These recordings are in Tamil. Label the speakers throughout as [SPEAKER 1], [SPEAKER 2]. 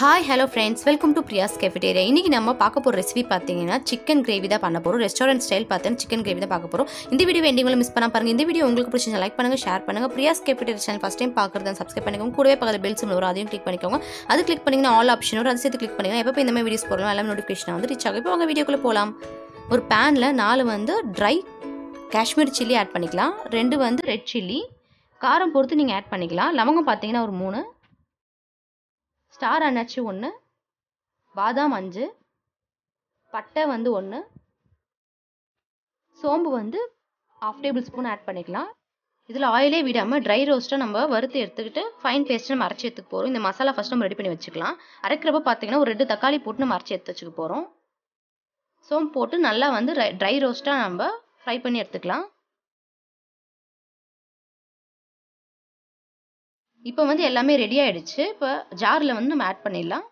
[SPEAKER 1] Hi hello friends welcome to Priya's cafeteria இன்றைக்கி நம்ம பார்க்க போகிற ரெசிபி பார்த்தீங்கன்னா சிக்கன் கிரேவி தான் பண்ண போகிறோம் ரெஸ்டாரண்ட் ஸ்டைல் பார்த்தீங்கன்னா சிக்கன் கிரேவி தான் பார்க்க போகிறோம் இந்த வீடியோ எண்டிங்களும் மிஸ் பண்ண பாருங்கள் இந்த வீடியோ உங்களுக்கு பிடிச்சா லைக் பண்ணுங்கள் ஷேர் பண்ணுங்கள் Priya's cafeteria channel first time பார்க்குறது சப்ஸ்கிரைப் பண்ணிக்கோங்க. கூடவே பக்கத்தில் பெல் சிம் வரும் அதையும் கிளிக் பண்ணிக்கோங்க. அது கிளிக் பண்ணிங்கன்னா ஆல் ஆப்ஷன் வரும் அதை சேர்த்து கிளிக் பண்ணிங்கன்னா எப்போ இந்த மாதிரி வீடியோஸ் போடலாம் எல்லாமே நோட்டிஃபிகேஷன் வந்து ரீச் ஆகும். இப்போ உங்கள் வீடியோக்குள்ளே போகலாம் ஒரு பேனில் நாலு வந்து ட்ரை காஷ்மீர் சில்லி ஆட் பண்ணிக்கலாம். ரெண்டு வந்து ரெட் சில்லி காரம் பொறுத்து நீங்கள் ஆட் பண்ணிக்கலாம். லவங்கம் பார்த்தீங்கன்னா ஒரு மூணு. ஸ்டார் அன்னாச்சி ஒன்று பாதாம் அஞ்சு பட்டை வந்து ஒன்று சோம்பு வந்து ஆஃப் டேபிள் ஸ்பூன் ஆட் பண்ணிக்கலாம். இதில் ஆயிலே விடாமல் ட்ரை ரோஸ்ட்டாக நம்ம வறுத்து எடுத்துக்கிட்டு ஃபைன் பேஸ்ட்டு நம்ம அரைச்சி எடுத்துக்க போகிறோம் இந்த மசாலா ஃபஸ்ட் நம்ம ரெடி பண்ணி வச்சுக்கலாம். அரைக்கிறப்ப பார்த்தீங்கன்னா ஒரு ரெண்டு தக்காளி போட்டு நம்ம அரைச்சி எடுத்து வச்சுக்க போகிறோம் சோம்பு போட்டு நல்லா வந்து ட்ரை ரோஸ்ட்டாக நம்ம ஃப்ரை பண்ணி எடுத்துக்கலாம். இப்போ வந்து எல்லாமே ரெடி ஆயிடுச்சு. இப்போ ஜாரில் வந்து நம்ம ஆட் பண்ணிடலாம்.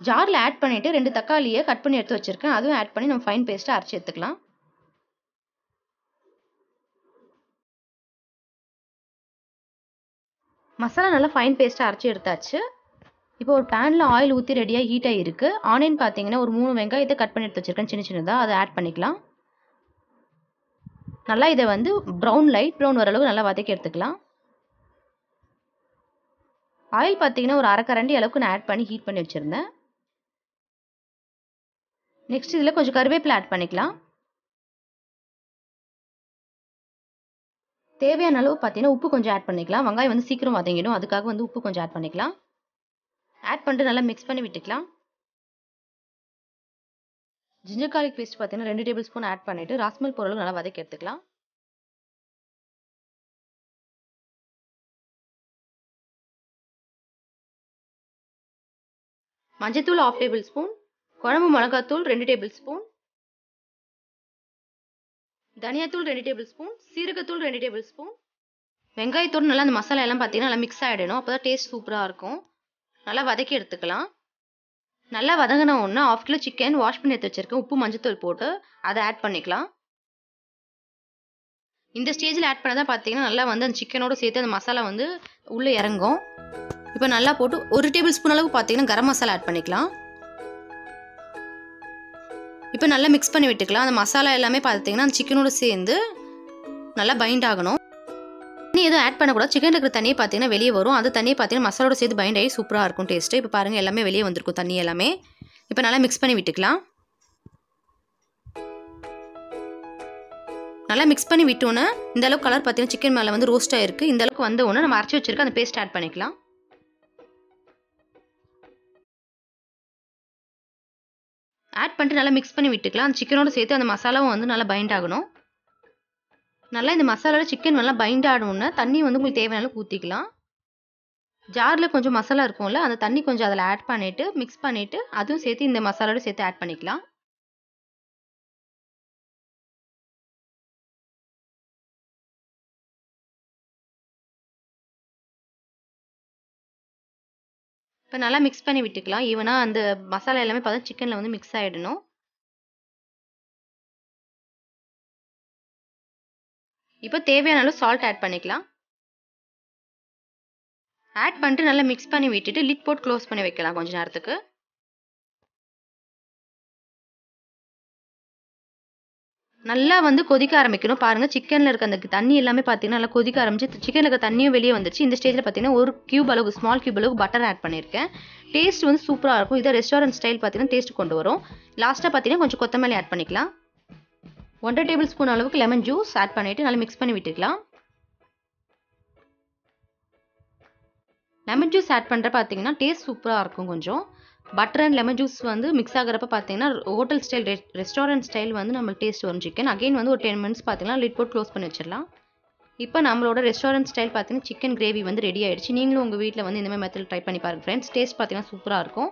[SPEAKER 1] ஜாரில் ஆட் பண்ணிவிட்டு ரெண்டு தக்காளியை கட் பண்ணி எடுத்து வச்சுருக்கேன். அதுவும் ஆட் பண்ணி நம்ம ஃபைன் பேஸ்ட்டை அரைச்சி எடுத்துக்கலாம். மசாலா நல்லா ஃபைன் பேஸ்ட்டாக அரைச்சி எடுத்தாச்சு. இப்போ ஒரு பேனில் ஆயில் ஊற்றி ரெடியாக ஹீட் ஆகிருக்கு ஆனியன் பார்த்தீங்கன்னா ஒரு மூணு வெங்காயத்தை கட் பண்ணி எடுத்து வச்சுருக்கேன். சின்ன சின்னதாக அதை ஆட் பண்ணிக்கலாம். நல்லா இதை வந்து ப்ரௌன் லைட் ப்ரௌன் ஓரளவுக்கு நல்லா வதக்கி எடுத்துக்கலாம். ஆயில் பார்த்தீங்கன்னா ஒரு அரைக்கரண்டி அளவுக்கு நான் ஆட் பண்ணி ஹீட் பண்ணி வச்சுருந்தேன். நெக்ஸ்ட் இதில் கொஞ்சம் கருவேப்பிலை ஆட் பண்ணிக்கலாம். தேவையான அளவு பார்த்தீங்கன்னா உப்பு கொஞ்சம் ஆட் பண்ணிக்கலாம். வெங்காயம் வந்து சீக்கிரம் வதங்கிடும். அதுக்காக வந்து உப்பு கொஞ்சம் ஆட் பண்ணிக்கலாம். ஆட் பண்ணிட்டு நல்லா மிக்ஸ் பண்ணி விட்டுக்கலாம். ஜிஞ்சர் கார்லிக் பேஸ்ட் பார்த்தீங்கன்னா ரெண்டு டேபிள் ஸ்பூன் ஆட் பண்ணிவிட்டு ராஸ்மல் பொருளும் நல்லா வதக்கி எடுத்துக்கலாம். மஞ்சத்தூள் ஆஃப் டேபிள் ஸ்பூன் குழம்பு மிளகாத்தூள் ரெண்டு டேபிள் ஸ்பூன் தனியாத்தூள் ரெண்டு டேபிள் ஸ்பூன் சீரகத்தூள் ரெண்டு டேபிள் ஸ்பூன் வெங்காயத்தூள் நல்லா அந்த மசாலா எல்லாம் பார்த்தீங்கன்னா நல்லா மிக்ஸ் ஆகிடணும் அப்போ தான் டேஸ்ட் சூப்பராக இருக்கும். நல்லா வதக்கி எடுத்துக்கலாம். நல்லா வதங்கின ஒன்று ஆஃப் கிலோ சிக்கன் வாஷ் பண்ணி எடுத்து வச்சுருக்கேன். உப்பு மஞ்சத்தூள் போட்டு அதை ஆட் பண்ணிக்கலாம். இந்த ஸ்டேஜில் ஆட் பண்ணதான் பார்த்தீங்கன்னா நல்லா வந்து அந்த சிக்கனோட சேர்த்து அந்த மசாலா வந்து உள்ளே இறங்கும். இப்போ நல்லா போட்டு ஒரு டேபிள் ஸ்பூன் அளவு பார்த்தீங்கன்னா கரம் மசாலா ஆட் பண்ணிக்கலாம். இப்போ நல்லா மிக்ஸ் பண்ணி விட்டுக்கலாம். அந்த மசாலா எல்லாமே பார்த்தீங்கன்னா அந்த சிக்கனோட சேர்ந்து நல்லா பைண்ட் ஆகணும். தண்ணி எதுவும் ஆட் பண்ணக்கூடாது. சிக்கன் இருக்கிற தண்ணியை பார்த்தீங்கன்னா வெளியே வரும். அது தண்ணியை பார்த்தீங்கன்னா மசாலோட சேர்த்து பைண்ட் ஆகி சூப்பராக இருக்கும் டேஸ்ட்டு இப்போ பாருங்கள் எல்லாமே வெளியே வந்திருக்கும் தண்ணி எல்லாமே. இப்போ நல்லா மிக்ஸ் பண்ணி விட்டுக்கலாம். நல்லா மிக்ஸ் பண்ணி விட்டோன்னே இந்த அளவுக்கு கலர் பார்த்தீங்கன்னா சிக்கன் மேலே வந்து ரோஸ்ட்டாக இருக்குது இந்த அளவுக்கு வந்த உடனே நம்ம அரைச்சி வச்சிருக்க அந்த பேஸ்ட் ஆட் பண்ணிக்கலாம். ஆட் பண்ணிட்டு நல்லா மிக்ஸ் பண்ணி விட்டுக்கலாம். அந்த சிக்கனோட சேர்த்து அந்த மசாலாவும் வந்து நல்லா பைண்ட் ஆகணும். நல்லா இந்த மசாலாவில் சிக்கன் நல்லா பைண்ட் ஆடணுன்னா தண்ணி வந்து உங்களுக்கு தேவையான ஊற்றிக்கலாம் ஜாரில் கொஞ்சம் மசாலா இருக்கும்ல அந்த தண்ணி கொஞ்சம் அதில் ஆட் பண்ணிவிட்டு மிக்ஸ் பண்ணிவிட்டு அதுவும் சேர்த்து இந்த மசாலாவோட சேர்த்து ஆட் பண்ணிக்கலாம். இப்போ நல்லா மிக்ஸ் பண்ணி விட்டுக்கலாம். ஈவனாக அந்த மசாலா எல்லாமே பார்த்தா சிக்கனில் வந்து மிக்ஸ் ஆகிடணும் இப்போ தேவையான அளவு சால்ட் ஆட் பண்ணிக்கலாம். ஆட் பண்ணிட்டு நல்லா மிக்ஸ் பண்ணி விட்டுட்டு லிட் போட்டு க்ளோஸ் பண்ணி வைக்கலாம் கொஞ்ச நேரத்துக்கு. நல்லா வந்து கொதிக்க ஆரம்பிக்கணும். பாருங்கள் சிக்கனில் இருக்க அந்த தண்ணி எல்லாமே பார்த்தீங்கன்னா நல்லா கொதிக்க ஆரம்பிச்சு சிக்கனில் இருக்க தண்ணியும் வெளியே வந்துச்சு. இந்த ஸ்டேஜில் பார்த்தீங்கன்னா ஒரு கியூப் அளவுக்கு ஸ்மால் கியூப் அளவுக்கு பட்டர் ஆட் பண்ணியிருக்கேன் டேஸ்ட் வந்து சூப்பராக இருக்கும். இதை ரெஸ்டாரண்ட் ஸ்டைல் பார்த்தீங்கன்னா டேஸ்ட் கொண்டு வரும். லாஸ்ட்டாக பார்த்தீங்கன்னா கொஞ்சம் கொத்தமல்லி ஆட் பண்ணிக்கலாம். ஒன்றரை டேபிள் ஸ்பூன் அளவுக்கு லெமன் ஜூஸ் ஆட் பண்ணிவிட்டு நல்லா மிக்ஸ் பண்ணி விட்டுக்கலாம். லெமன் ஜூஸ் ஆட் பண்ணுற பார்த்தீங்கன்னா டேஸ்ட் சூப்பராக இருக்கும் கொஞ்சம். பட்டர் அண்ட் லெமன் ஜூஸ் வந்து மிக்ஸ் ஆகிறப்ப பார்த்தீங்கன்னா ஹோட்டல் ஸ்டைல் ரெஸ்டாரண்ட் ஸ்டைல் வந்து நம்மளுக்கு டேஸ்ட் வரும் சிக்கன் அகைன் வந்து ஒரு டென் மினிட்ஸ் பார்த்தீங்கன்னா லிட் போட்டு க்ளோஸ் பண்ணி வச்சிடலாம். இப்போ நம்மளோட ரெஸ்டாரண்ட் ஸ்டைல் பார்த்தீங்கன்னா சிக்கன் கிரேவி வந்து ரெடி ஆகிடுச்சு நீங்களும் உங்கள் வீட்டில் வந்து இந்த மாதிரி மெத்தட் ட்ரை பண்ணி பாருங்கள் ஃப்ரெண்ட்ஸ் டேஸ்ட் பார்த்தீங்கன்னா சூப்பராக இருக்கும்.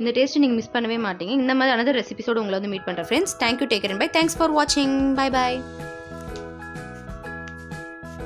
[SPEAKER 1] இந்த டேஸ்ட்டை நீங்கள் மிஸ் பண்ணவே மாட்டீங்க. இந்த மாதிரி அனதர் ரெசிபிஸோடு உங்களை வந்து மீட் பண்ணுறேன் friends thank you take care bye thanks for வாட்சிங் பை பை